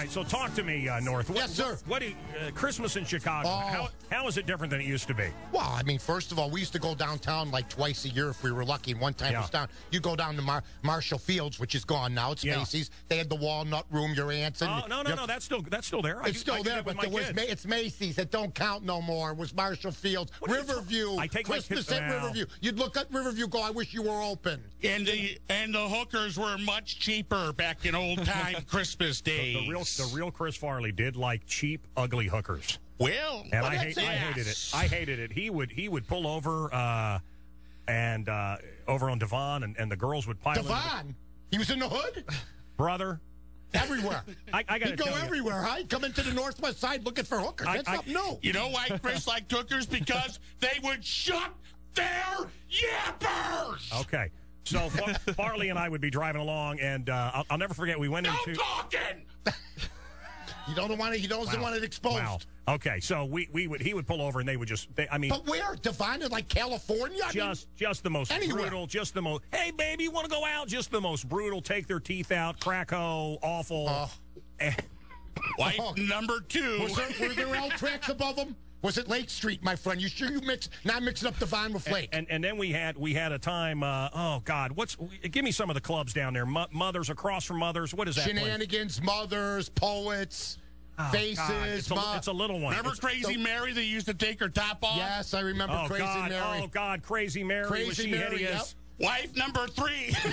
right, so talk to me, uh, North. What, Yes, sir. What, what do you- uh, Christmas in Chicago? Oh. How, how is it different than it used to be? Well, I mean, first of all, we used to go downtown like twice a year if we were lucky. And one time it Yeah. was down. You go down to Mar- Marshall Fields, which is gone now. It's Yeah. Macy's. They had the Walnut Room, your aunts. And Oh no, no, your- no, that's still that's still there. It's do- I still do there, but there was. Ma- it's Macy's. It don't count no more. It was Marshall Fields, What Riverview, I take my Christmas kids- at Well. Riverview. You'd look at Riverview, go, I wish you were open. And the and the hookers were much cheaper back in old time Christmas days. the real the real Chris Farley did like cheap, ugly hookers. well, and Well, I, hate, I hated it. I hated it. He would he would pull over uh, and uh, over on Devon, and, and the girls would pile the- Devon, he was in the hood brother. everywhere. I, I got to go you, everywhere, huh? He'd come into the northwest side looking for hookers. I- That's I- something new. You know why Chris liked hookers? Because they would shut their yappers. Okay, so Farley and I would be driving along, and uh, I'll, I'll never forget. We went No into talking. You don't want it. He doesn't Wow. want it exposed. Wow. Okay, so we, we would he would pull over, and they would just. They, I mean, But where? Devon in like California? I mean, just just the most Anywhere. brutal, just the most. Hey, baby, you want to go out? Just the most brutal. Take their teeth out, crack hoe, awful. Oh. Eh, Wife Oh. number two. was there, were there L tracks above them? Was it Lake Street, my friend? You sure you mix not mixing up Devon with Lake? and and then we had we had a time. Uh, oh God, what's? Give me some of the clubs down there. Mo- Mothers across from Mothers. What is that? place? Shenanigans, mothers, poets, Oh, faces. God, it's, a, it's a little one. Remember It's- Crazy Mary that used to take her top off? yes, I remember Oh Crazy God! Mary. Oh God! Crazy Mary. was Crazy she Mary, hideous? Wife number three.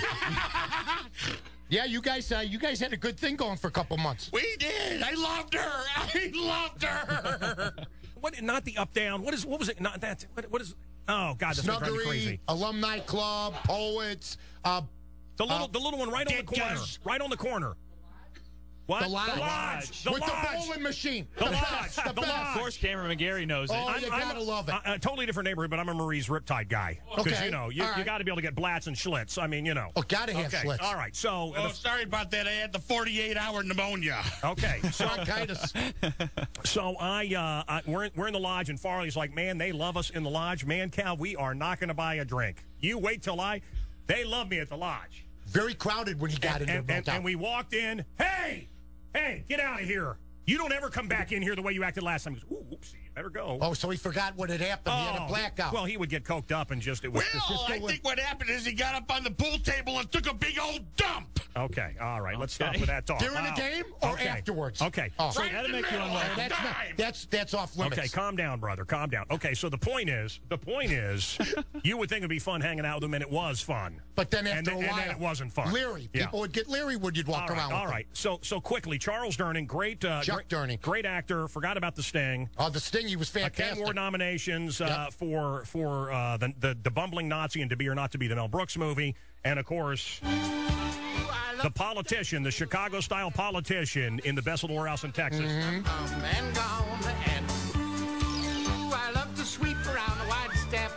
Yeah, you guys, uh, you guys had a good thing going for a couple months. we did. I loved her. I loved her. What? Not the up down. What is? What was it? Not that. What, what is? Oh God! That's gonna drive me Snuggery, crazy. alumni club, poets, uh, The little, Uh, the little one right on the corner. Right on the corner. What? the lodge, The lodge. The with lodge. the bowling machine. The lodge. best, the The best. lodge. Of course, Cameron McGarry knows it. Oh, you gotta love it. A, a totally different neighborhood, but I'm a Marie's Riptide guy. Because, Okay. you know, you, All you got to be able to get Blatz and schlitz. I mean, you know. Oh, gotta have okay. schlitz. All right. So, oh, sorry about that. I had the 48 hour pneumonia. okay. So, Bronchitis. so I, uh, I we're, in, we're in the lodge, and Farley's like, man, they love us in the lodge. Man, Cal, we are not going to buy a drink. You wait till I. They love me at the lodge. Very crowded when he got in there. and, and, and we walked in. Hey, hey, get out of here! You don't ever come back in here the way you acted last time. He goes, Ooh, whoopsie, you better go. oh, so he forgot what had happened. he had a Oh, blackout. Well, he would get coked up and just it was. Well, I think what happened is he got up on the pool table Okay, all right. Let's stop with that talk. During the Wow. game or Okay. afterwards? Okay. Oh. So- Right that'll make you middle unwell. of that's, not, that's that's off limits. Okay, calm down, brother. Calm down. Okay, so the point is, the point is, you would think it'd be fun hanging out with him, and it was fun. But then after then- a and while, then it wasn't fun. Leary, Yeah. people would get leery when you'd walk All right, around. all with right. So, so quickly, Charles Durning, great, uh, Chuck great, Durning. great actor. Forgot about the Sting. Him. Oh, the Sting, he was Academy fantastic. Award nominations uh, Yep. for for uh, the, the the bumbling Nazi and to be or not to be the Mel Brooks movie, and of course. The politician, the Chicago style politician in the Bessel Warehouse in Texas. Mm-hmm. come and gone and ooh, I love to sweep around the wide step,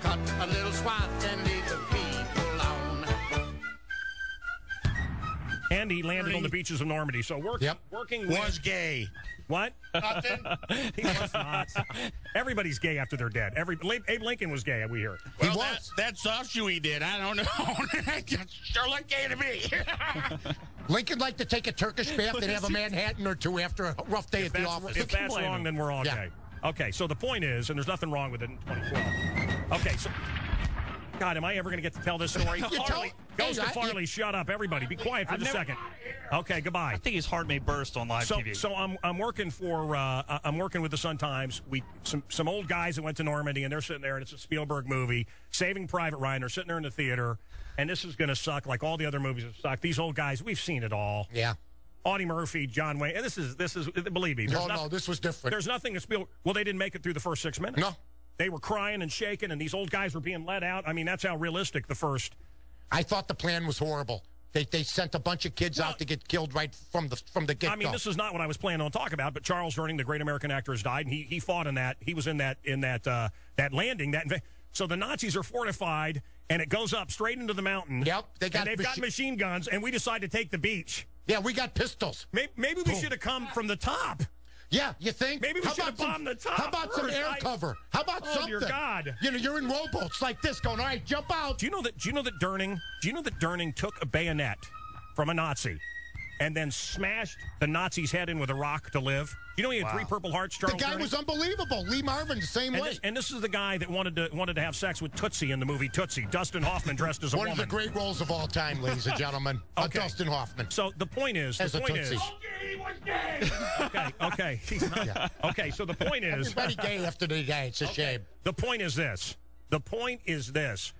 cut a little swath And he landed on the beaches of Normandy. So work, Yep. working with Was gay. what? Nothing. He was not. Everybody's gay after they're dead. Every Abe Lincoln was gay. We hear. He Well, was. That, that soft shoe he did. I don't know. sure looked gay to me. Lincoln liked to take a Turkish bath and have a Manhattan or two after a rough day at the office. if that's wrong, then we're all Yeah. gay. Okay, so the point is, and there's nothing wrong with it in 2012. Okay, so. God, am I ever going to get to tell this story? You tell- Farley, goes Hey, to I- Farley. shut up, everybody. Be quiet for I've just a never- second. Okay, goodbye. I think his heart may burst on live So, TV. so I'm I'm working for uh, I- I'm working with the Sun Times. We some some old guys that went to Normandy and they're sitting there and it's a Spielberg movie, Saving Private Ryan. They're sitting there in the theater, and this is going to suck like all the other movies have sucked. These old guys, we've seen it all. yeah. Audie Murphy, John Wayne, and this is this is believe me. There's No, nothing, no, this was different. there's nothing to Spielberg. Well, they didn't make it through the first six minutes. No. They were crying and shaking, and these old guys were being let out. I mean, that's how realistic the first. I thought the plan was horrible. They, they sent a bunch of kids Well- out to get killed right from the from the get go. I mean, this is not what I was planning on talking about. But Charles Durning, the great American actor, has died, and he he fought in that. He was in that in that uh, that landing. That so the Nazis are fortified, and it goes up straight into the mountain. Yep, they got and they've got machine guns, and we decide to take the beach. yeah, we got pistols. Maybe, maybe we should have come from the top. Yeah, you think? Maybe we How should about some- the top How about some air I- cover? How about Oh, something? dear God. You know, you're in rowboats like this, going, all right, jump out. Do you know that? Do you know that Durning? Do you know that Durning took a bayonet from a Nazi and then smashed the Nazi's head in with a rock to live. You know he had three Purple Hearts. The guy was unbelievable. Lee Marvin, the same And way. this, and this is the guy that wanted to wanted to have sex with Tootsie in the movie Tootsie. Dustin Hoffman dressed as a One of woman. the great roles of all time, ladies and gentlemen. Uh, Okay. Dustin Hoffman. So the point is, As the a point Tootsie. is, Okay, he was gay. okay, okay, he's not. Okay, so the point is, Everybody gay after the guy. It's a shame. the point is this. The point is this.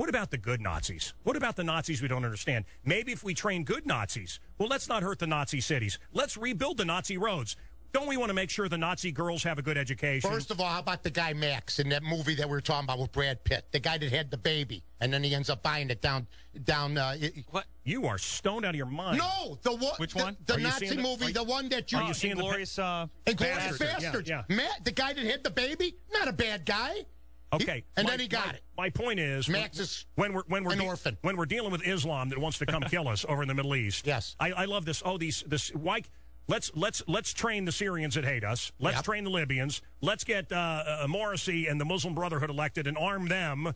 What about the good Nazis? What about the Nazis we don't understand? Maybe if we train good Nazis, well, let's not hurt the Nazi cities. Let's rebuild the Nazi roads. Don't we want to make sure the Nazi girls have a good education? First of all, how about the guy Max in that movie that we were talking about with Brad Pitt? The guy that had the baby, and then he ends up buying it down, down. Uh, What? you are stoned out of your mind. no, the one. Which the, one? The Are you Nazi seeing the- movie, you- the one that you. are you seeing the- Inglorious, uh, Inglourious Basterds, yeah, yeah. Matt, the guy that had the baby, not a bad guy. Okay, and my- then he got my- it. My point is, Max is when we're when we're an de- orphan. when we're dealing with Islam that wants to come kill us over in the Middle East. Yes. I, I love this. Oh, these this why. Let's let's let's train the Syrians that hate us. Let's Yep. train the Libyans. Let's get uh, uh, Morsi and the Muslim Brotherhood elected and arm them.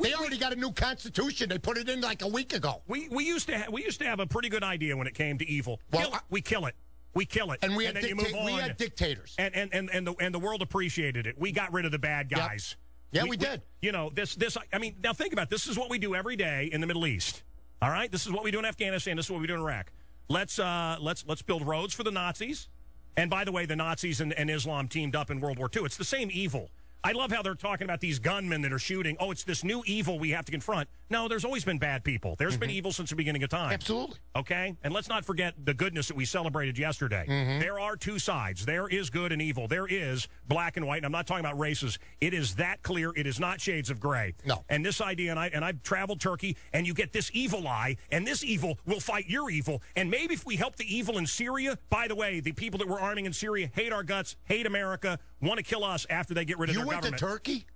They already got a new constitution. They put it in like a week ago. We we used to ha- we used to have a pretty good idea when it came to evil. Well, Kill. I- we kill it. We kill it. And we had, then you dicta- we had dictators. and and and and the and the world appreciated it. We got rid of the bad Yep. Yeah, we did. You know this this. I mean, now think about it. this. Is what we do every day in the Middle East. All right, this is what we do in Afghanistan. This is what we do in Iraq. Let's uh let's let's build roads for the Nazis. And by the way, the Nazis and, and Islam teamed up in World War II. It's the same evil. I love how they're talking about these gunmen that are shooting. Oh, it's this new evil we have to confront. No, there's always been bad people. There's been evil since the beginning of time. Mm-hmm. Absolutely. Okay? And let's not forget the goodness that we celebrated yesterday. Mm-hmm. There are two sides. There is good and evil. There is black and white. And I'm not talking about races. It is that clear. It is not shades of gray. No. And this idea, and, I, and I've traveled Turkey, and you get this evil eye, and this evil will fight your evil. And maybe if we help the evil in Syria, by the way, the people that we're arming in Syria hate our guts, hate America, want to kill us after they get rid of You their went government. to Turkey?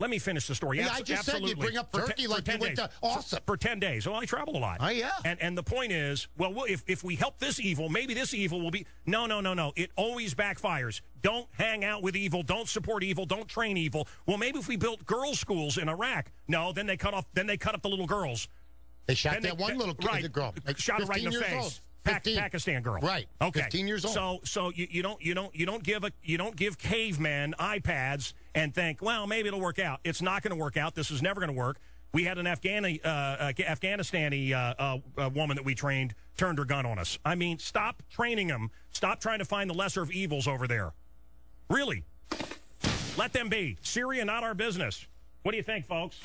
Let me finish the story. Yeah, I just said you absolutely. bring up For Turkey for like you 10 went days. to awesome. For 10 days. Well, I travel a lot. Oh, yeah. And and the point is, well, well, if, if we help this evil, maybe this evil will be. No, no, no, no. It always backfires. Don't hang out with evil. Don't support evil. Don't train evil. Well, maybe if we built girls' schools in Iraq. No, then they cut off. Then they cut up the little girls. They shot Then that they- one little kid, right, the girl. like shot her right in the face. old. Pak- 15. Pakistan girl. Right. Okay. 15 years old. So so you, you don't you don't you don't give a you don't give cavemen iPads and think, well, maybe it'll work out. It's not going to work out. This is never going to work. We had an Afghani, uh, uh, Afghanistani uh, uh, uh, woman that we trained turned her gun on us. I mean, stop training them. Stop trying to find the lesser of evils over there. Really. Let them be. Syria, not our business. What do you think, folks?